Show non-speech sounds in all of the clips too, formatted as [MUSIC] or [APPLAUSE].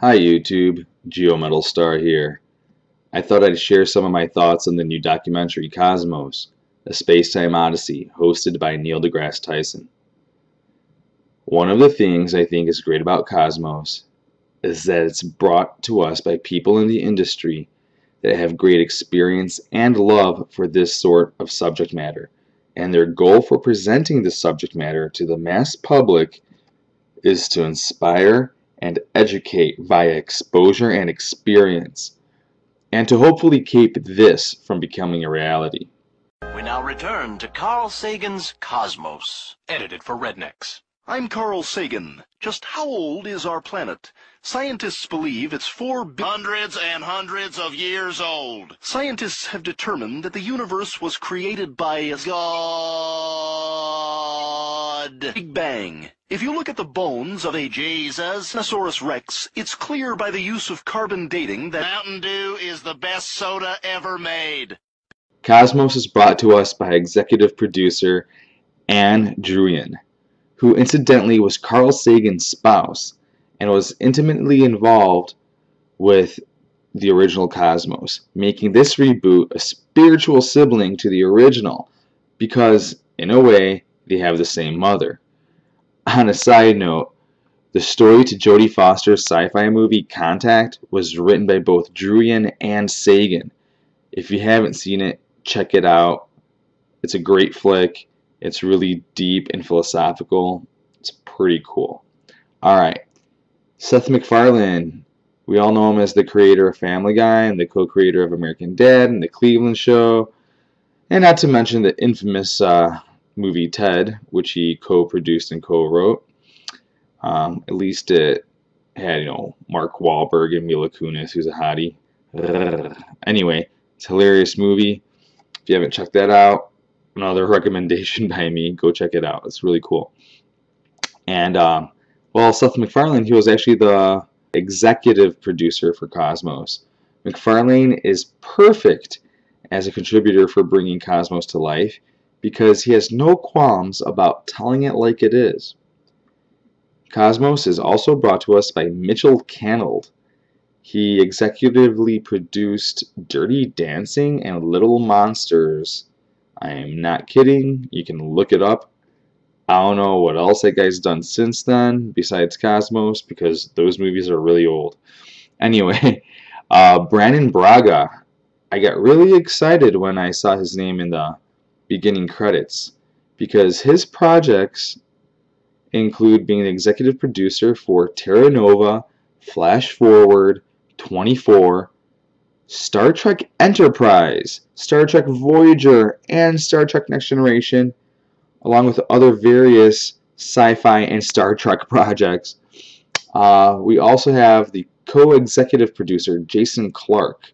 Hi YouTube, Geometal Star here. I thought I'd share some of my thoughts on the new documentary Cosmos, A Space-Time Odyssey, hosted by Neil deGrasse Tyson. One of the things I think is great about Cosmos is that it's brought to us by people in the industry that have great experience and love for this sort of subject matter, and their goal for presenting this subject matter to the mass public is to inspire and educate via exposure and experience, and to hopefully keep this from becoming a reality. We now return to Carl Sagan's Cosmos. Edited for Rednecks. I'm Carl Sagan. Just how old is our planet? Scientists believe it's four hundreds and hundreds of years old. Scientists have determined that the universe was created by a God. Big Bang. If you look at the bones of a Jesus rex, it's clear by the use of carbon dating that Mountain Dew is the best soda ever made. Cosmos is brought to us by executive producer Ann Druyan, who incidentally was Carl Sagan's spouse and was intimately involved with the original Cosmos, making this reboot a spiritual sibling to the original because, in a way, they have the same mother. On a side note, the story to Jodie Foster's sci-fi movie Contact was written by both Druyan and Sagan. If you haven't seen it, check it out. It's a great flick. It's really deep and philosophical. It's pretty cool. Alright, Seth MacFarlane. We all know him as the creator of Family Guy and the co-creator of American Dad and The Cleveland Show. And not to mention the infamous uh, movie Ted, which he co-produced and co-wrote. Um, at least it had, you know, Mark Wahlberg and Mila Kunis, who's a hottie. [LAUGHS] Anyway, it's a hilarious movie. If you haven't checked that out, another [LAUGHS] recommendation by me, go check it out. It's really cool. And, um, well, Seth MacFarlane, he was actually the executive producer for Cosmos. MacFarlane is perfect as a contributor for bringing Cosmos to life because he has no qualms about telling it like it is. Cosmos is also brought to us by Mitchell Cannold. He executively produced Dirty Dancing and Little Monsters. I am not kidding. You can look it up. I don't know what else that guy's done since then besides Cosmos because those movies are really old. Anyway, [LAUGHS] uh, Brannon Braga. I got really excited when I saw his name in the beginning credits because his projects include being the executive producer for Terra Nova, Flash Forward, 24, Star Trek Enterprise, Star Trek Voyager, and Star Trek Next Generation, along with other various sci-fi and Star Trek projects. Uh, we also have the co-executive producer Jason Clark,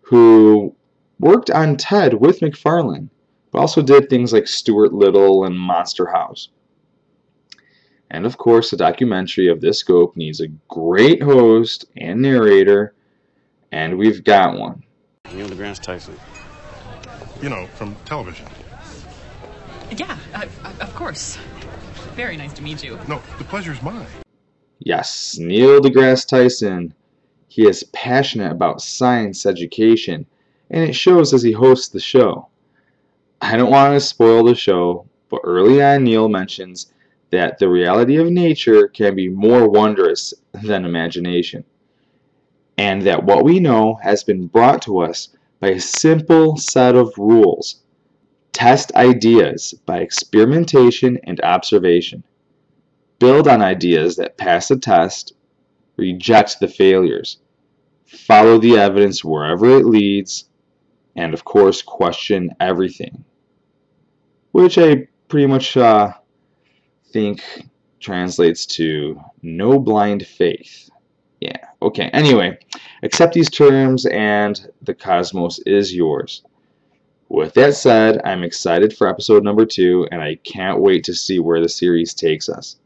who worked on Ted with MacFarlane but also did things like Stuart Little and Monster House. And of course, a documentary of this scope needs a great host and narrator, and we've got one. Neil deGrasse Tyson. You know, from television. Yeah, uh, of course. Very nice to meet you. No, the pleasure's mine. Yes, Neil deGrasse Tyson. He is passionate about science education, and it shows as he hosts the show. I don't want to spoil the show, but early on Neil mentions that the reality of nature can be more wondrous than imagination, and that what we know has been brought to us by a simple set of rules. Test ideas by experimentation and observation. Build on ideas that pass the test. Reject the failures. Follow the evidence wherever it leads. And of course, question everything which I pretty much uh, think translates to no blind faith. Yeah, okay. Anyway, accept these terms and the cosmos is yours. With that said, I'm excited for episode number two and I can't wait to see where the series takes us.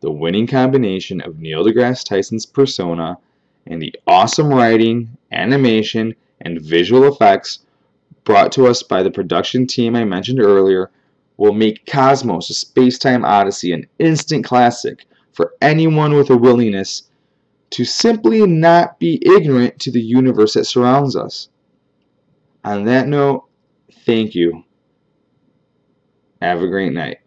The winning combination of Neil deGrasse Tyson's persona and the awesome writing, animation, and visual effects brought to us by the production team I mentioned earlier will make Cosmos, a space-time odyssey, an instant classic for anyone with a willingness to simply not be ignorant to the universe that surrounds us. On that note, thank you. Have a great night.